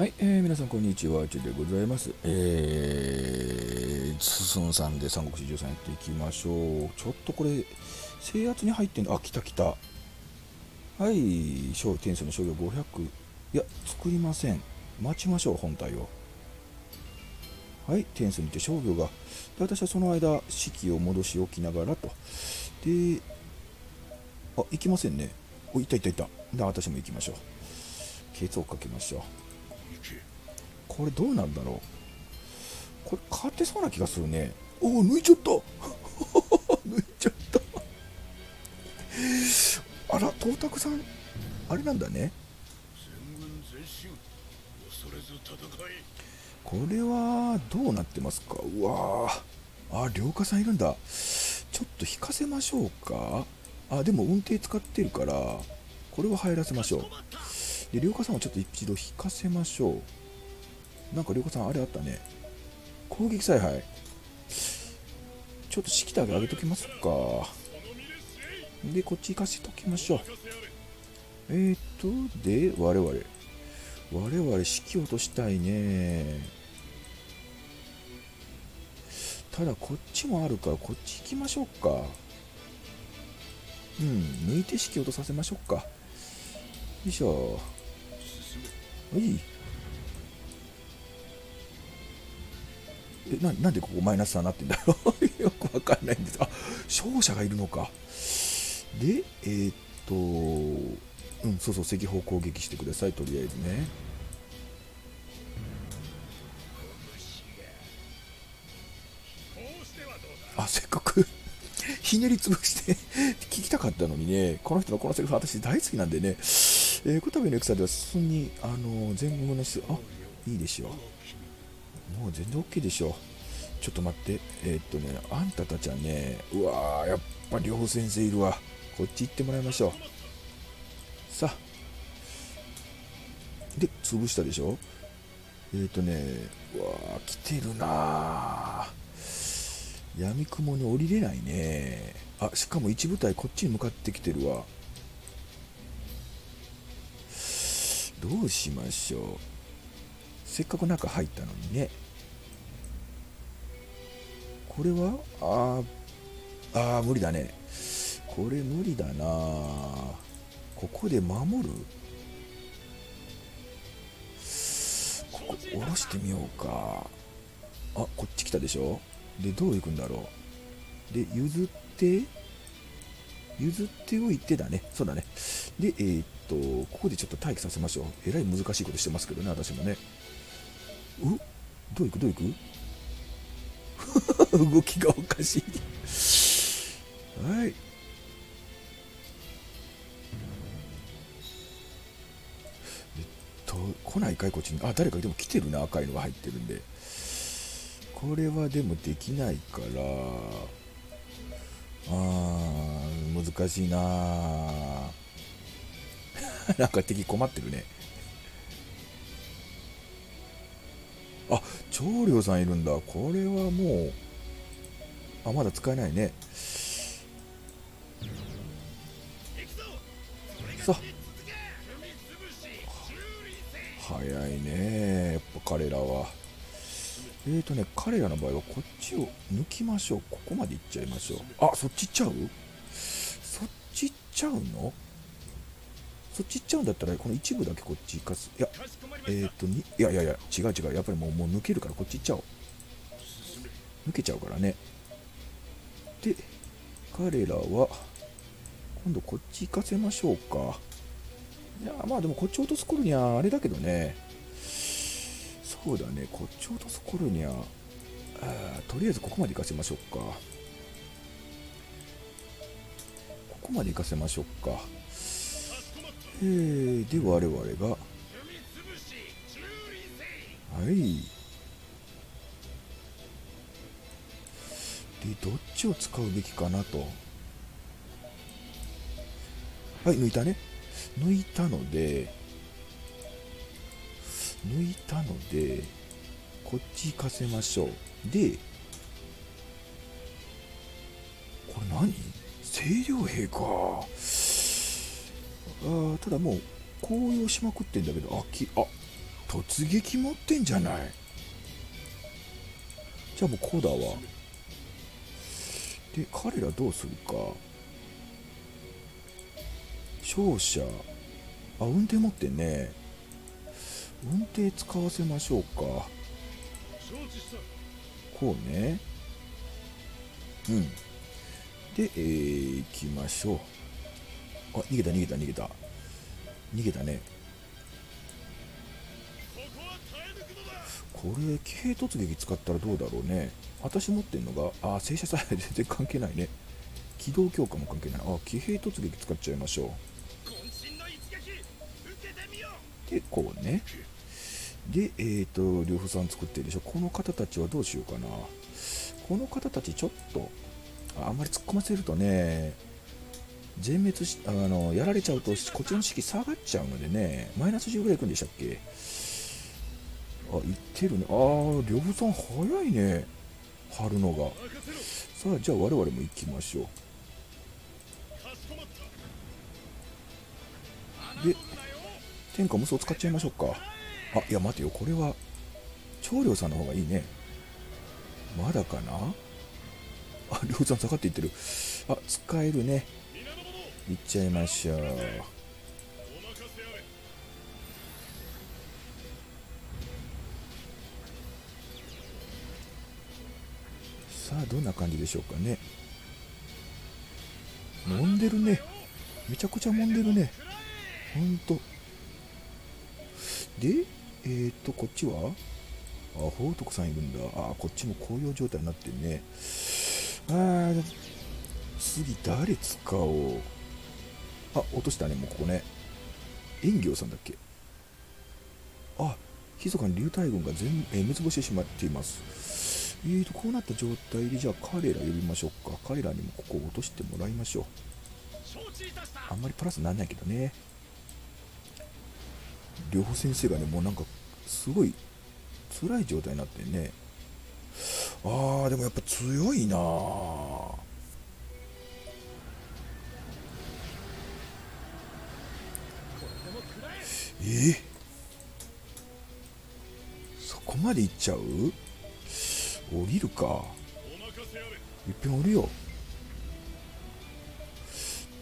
はい、えー、皆さんこんにちは、ちゅでございます。えー、進んさんで三国志13やっていきましょう。ちょっとこれ、制圧に入ってんの、あ、来た来た。はい、小天数の商業500。いや、作りません。待ちましょう、本体を。はい、天数にて商業が。で私はその間、士気を戻し置きながらと。で、あ、行きませんね。お、いたいたいた。で、私も行きましょう。ケツをかけましょう。これどうなんだろう？これ勝てそうな気がするね。おお抜いちゃった。抜いちゃった。あら東卓さんあれなんだね。これはどうなってますか？うわー。あ涼香さんいるんだ。ちょっと引かせましょうか。あでも運転使ってるからこれは入らせましょう。で涼香さんはちょっと一度引かせましょうなんか、りょうこさん、あれあったね。攻撃采配。ちょっと式体上げときますか。で、こっち行かせときましょう。えーと、で、我々。我々、式落としたいね。ただ、こっちもあるから、こっち行きましょうか。うん、抜いて式落とさせましょうか。よいしょ。はい。えななんでここマイナス3になってんだろう。よくわかんないんです。あ勝者がいるのか。でえー、っとうんそうそう赤砲攻撃してくださいとりあえずね。あせっかく ひねり潰して聞きたかったのにね。この人のこのセリフ私大好きなんでね。えー、こたびの戦では進にあの全軍のあいいでしょうもう全然 OK でしょ。ちょっと待って。えー、っとねあんたたちはねうわーやっぱ両先生いるわ。こっち行ってもらいましょう。さあ。で潰したでしょ。えー、っとねうわー来てるな闇雲に降りれないね。あしかも一部隊こっちに向かってきてるわ。どうしましょう。せっかく中入ったのにね。これは？ああ無理だね。これ無理だな。ここで守る？ここ下ろしてみようか。あこっち来たでしょ？でどう行くんだろう？で譲って？譲っておいてだね。そうだね。でえー、っとここでちょっと待機させましょう。えらい難しいことしてますけどね私もね。う？どう行く？どう行く？動きがおかしい。はい。えっと来ないかいこっちに？あ誰かでも来てるな赤いのが入ってるんで。これはでもできないから。あー難しいな なんか敵困ってるね。あ長領さんいるんだ。これはもうあまだ使えないね。さ早いね。やっぱ彼らは。えーとね彼らの場合はこっちを抜きましょう。ここまで行っちゃいましょう。あそっち行っちゃう？そっち行っちゃうの？そっち行っちゃうんだったらこの一部だけこっち行かす。いやえっ、とにいやいやいや違う違う。やっぱりもうもう抜けるからこっち行っちゃおう。抜けちゃうからね。で彼らは今度こっち行かせましょうか。いやまあでもこっち落とす頃にはあれだけどね。そうだね。こっち落とす頃にはとりあえずここまで行かせましょうか。ここまで行かせましょうか。えー、で我々が。はい。でどっちを使うべきかなと。はい抜いたね。抜いたので抜いたのでこっち行かせましょう。でこれ何？清涼兵か。あただもう紅葉しまくってんだけどあきあ突撃持ってんじゃない？じゃあもうこうだわで彼らどうするか？勝者。あ運転持ってんね。運転使わせましょうか。こうね。うん。で、えー、行きましょう。あ逃げた逃げた逃げた。逃げたね。これ騎兵突撃使ったらどうだろうね。私持ってんのがああ、正射さえ全然関係ないね。機動強化も関係ない。あ騎兵突撃使っちゃいましょう。でこうね。でえっ、ー、と両夫さん作ってるでしょ。この方たちはどうしようかな。この方たちちょっとあんまり突っ込ませるとね全滅しあのやられちゃうとこっちの士気下がっちゃうのでねマイナス10ぐらいいくんでしたっけ？あ行ってるね。ああ両夫さん早いね。貼るのが。さあじゃあ我々も行きましょう。で天下無双使っちゃいましょうか。あいや待てよ。これは長領さんの方がいいね。まだかな？あ両さん下がっていってる。あ使えるね。いっちゃいましょう。さあどんな感じでしょうかね。揉んでるね。めちゃくちゃ揉んでるね。ほんと。でえー、っとこっちは？あ宝徳さんいるんだ。あこっちも紅葉状態になってるね。あ次誰使おう？あ落としたねもうここね。遠行さんだっけ？あ密かに流体軍が全、え滅亡してしまっています。えーとこうなった状態でじゃあ彼ら呼びましょうか。彼らにもここを落としてもらいましょう。あんまりプラスになんないけどね。両方先生がねもうなんかすごい辛い状態になってね。あーでもやっぱ強いなえ、そこまで行っちゃう？降りるか。いっぺん降りよ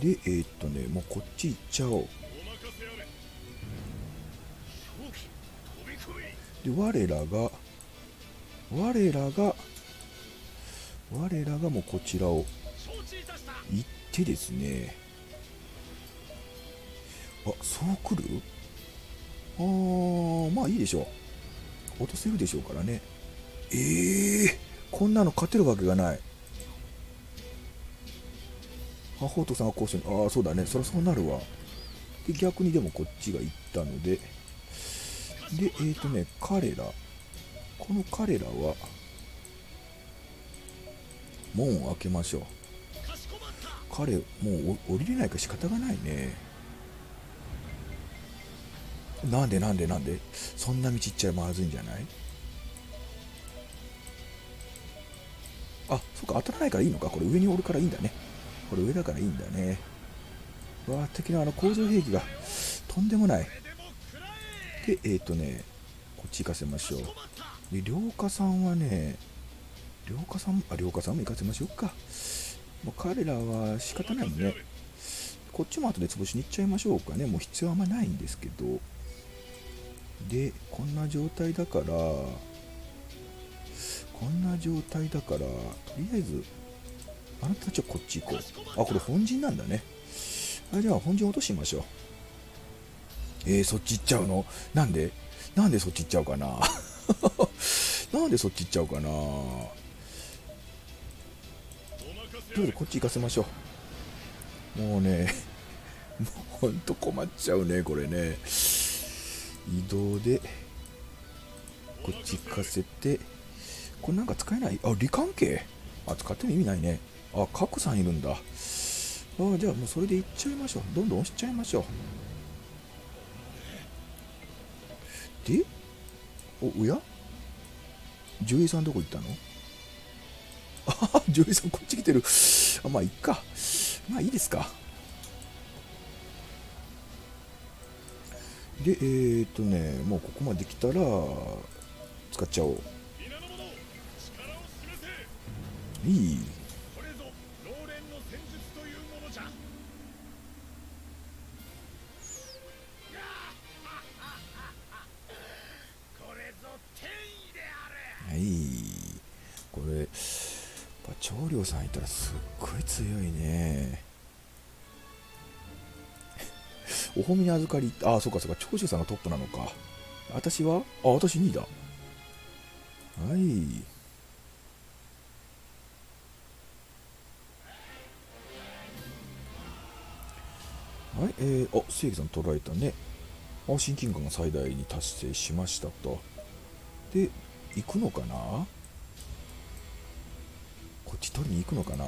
う。でえー、っとねもうこっち行っちゃおう。で我らが我らが我らがもうこちらを行ってですね。あそう来る？あーまあいいでしょう。落とせるでしょうからね。ええー、こんなの勝てるわけがない。あホートさんがこうしてああそうだね。そりゃそうなるわ。で逆にでもこっちが行ったので。でえっ、ー、とね彼ら。この彼らは門を開けましょう。彼もう降りれないか仕方がないね。なんでなんでなんで？そんな道行っちゃまずいんじゃない？あそっか当たらないからいいのか。これ上におるからいいんだね。これ上だからいいんだね。うわあ敵のあの構造兵器がとんでもない。でえっ、ー、とねこっち行かせましょう。で涼香さんはね涼香さん？あ涼香さんも行かせましょうか。もう彼らは仕方ないもんね。こっちも後で潰しに行っちゃいましょうかね。もう必要あんまないんですけど。でこんな状態だからこんな状態だからとりあえずあなたたちはこっち行こう。あこれ本陣なんだね。あじゃあ本陣落としましょう。えー、そっち行っちゃうの？なんで？なんでそっち行っちゃうかな？なんでそっち行っちゃうかな？とりあえずこっち行かせましょう。もうね もうほんと困っちゃうねこれね。移動でこっち行かせてこれなんか使えない？あ離関係？あ使っても意味ないね。あカクさんいるんだ。あじゃあもうそれでいっちゃいましょう。どんどん押しちゃいましょう。でおおや？獣医さんどこ行ったの？あ獣医さんこっち来てる。あまあいっか。まあいいですか。でえー、っとねもうここまで来たら使っちゃおう。いい。はい。これやっぱ長領さんいたらすっごい強いねお褒めに預かりああそうかそうか長州さんがトップなのか。私は？あ私2位だ。はい。はい、えー、あ、正義さん捉えたね。あ、親近感が最大に達成しましたと。で、行くのかな？こっち取りに行くのかな？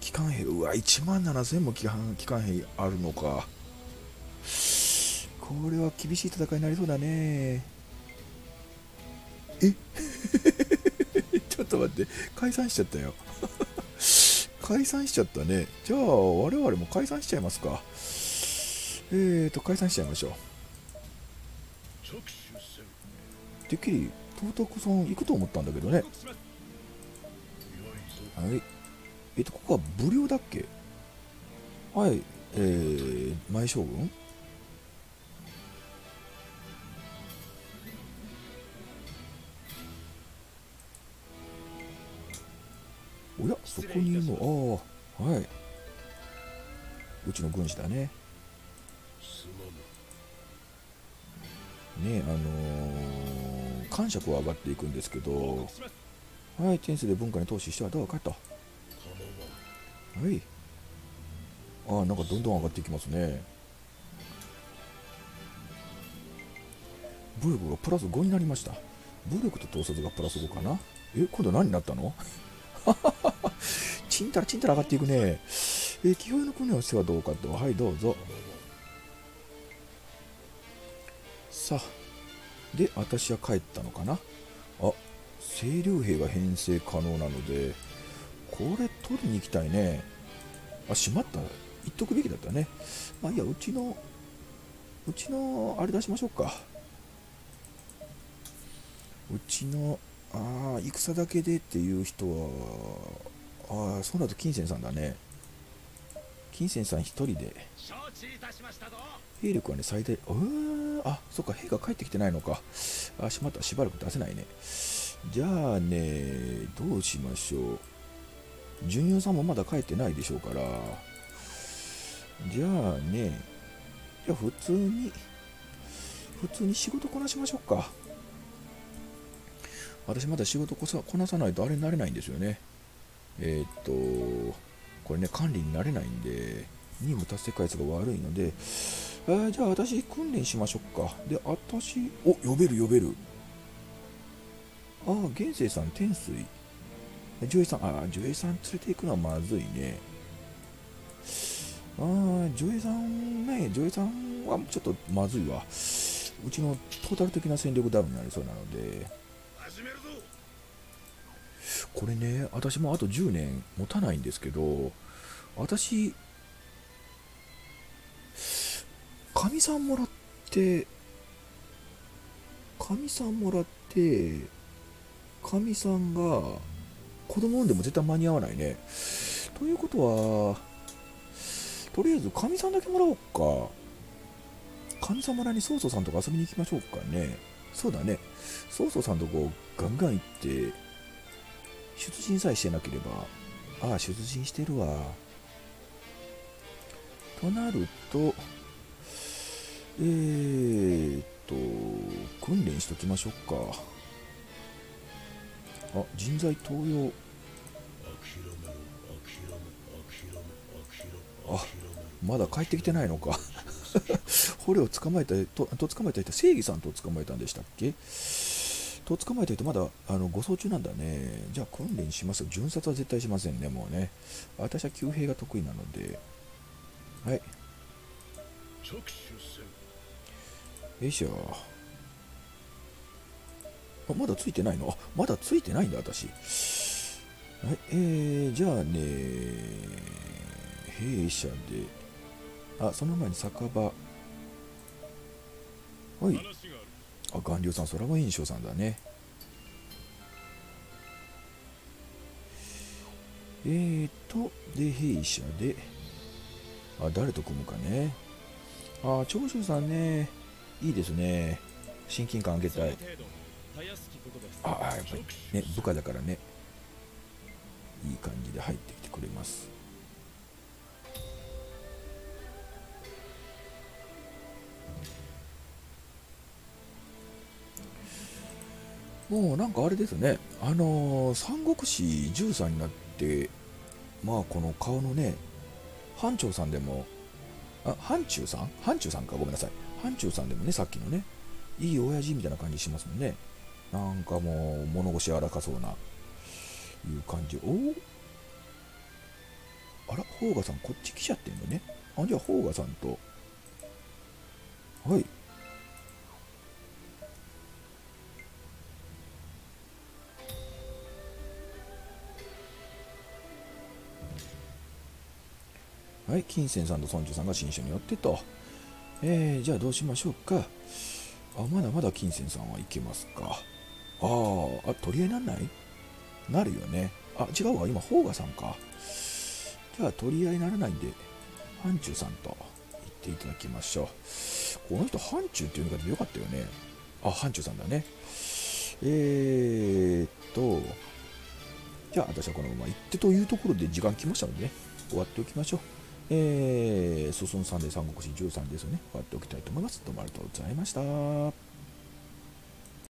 機関兵、うわ、1万7000も機関機関兵あるのか。これは厳しい戦いになりそうだね。え？ちょっと待って、解散しちゃったよ。解散しちゃったね。じゃあ、我々も解散しちゃいますか。えーと、解散しちゃいましょう。てっきり、東徳さん行くと思ったんだけどね。はい。えっと、ここは武領だっけ？はい。えー、前将軍？おや、そこにいるの、ああ、はい。うちの軍師だね。ねあのー、感触は上がっていくんですけどはい、天数で文化に投資してはどうかと。はい。ああ、なんかどんどん上がっていきますね。武力がプラス5になりました。武力と統率がプラス5かなえ、今度何になったの？ちんたらちんたら上がっていくね。え、気負いの国のしてはどうかと。はい、どうぞ。さあ。で、私は帰ったのかなあ、清流兵が編成可能なので、これ取りに行きたいね。あ、しまった？言っとくべきだったね。まあいいや、うちの、うちの、あれ出しましょうか。うちの、ああ、戦だけでっていう人は、ああ、そうなると金銭さんだね。金銭さん一人で。兵力はね、最大、うーん、あ、そっか、兵が帰ってきてないのか。あ、しまった、しばらく出せないね。じゃあね、どうしましょう。純陽さんもまだ帰ってないでしょうから。じゃあね、じゃあ普通に、普通に仕事こなしましょうか。私まだ仕事こさこなさないとあれになれないんですよね。えーっと、これね、管理になれないんで、任務達成回数が悪いので、えーじゃあ私訓練しましょうか。で、私、お、呼べる呼べる。ああ、玄生さん、天水。女優さん、ああ、女優さん連れて行くのはまずいね。ああ、女優さんね、女優さんはちょっとまずいわ。うちのトータル的な戦力ダウンになりそうなので、始めるぞこれね、私もあと10年持たないんですけど、私、かみさんもらって、かみさんもらって、かみさんが子供産んでも絶対間に合わないね。ということは、とりあえずかみさんだけもらおうか。かみさん村に曹操さんとか遊びに行きましょうかね。そうだね。曹操さんとこガンガン行って、出陣さえしてなければ、ああ、出陣してるわ。となると、えーっと、訓練しときましょうか。あ、人材登用。あまだ帰ってきてないのか。捕虜を捕まえたとと捕まえた人、正義さんと捕まえたんでしたっけ？と捕まえた人、まだあの護送中なんだね。じゃあ訓練します。巡察は絶対しませんね、もうね。私は旧兵が得意なので。はい、よいしょ。あまだついてないの？あまだついてないんだ、私。はい、えー、じゃあね、弊社で、あ、その前に酒場、はい。あるあ顔料さんそれは印象さんだね。えーとで弊社で。あ誰と組むかね。あ長州さんね。いいですね。親近感あげたい。ああやっぱりね部下だからね。いい感じで入ってきてくれます。もうなんかあれですね。あのー三国志13になってまあこの顔のね班長さんでもあ範中さん？範中さんか？ごめんなさい。範中さんでもねさっきのねいい親父みたいな感じしますもんね。なんかもう物腰柔らかそうないう感じおあら邦画さんこっち来ちゃってんのねあじゃあ邦画さんとはいはい、金銭さんと村長さんが新書によってと。えー、じゃあどうしましょうか。あ、まだまだ金銭さんはいけますか。あーあ、取り合いなんない？なるよね。あ、違うわ、今、邦画さんか。じゃあ取り合いにならないんで、範中さんと言っていただきましょう。この人、範中っていうのがでよかったよね。あ、範中さんだね。えーっと、じゃあ私はこのまま行ってというところで時間来ましたのでね、終わっておきましょう。えー、進んさんで三国志13ですよね。終わっておきたいと思います。どうもありがとうございました。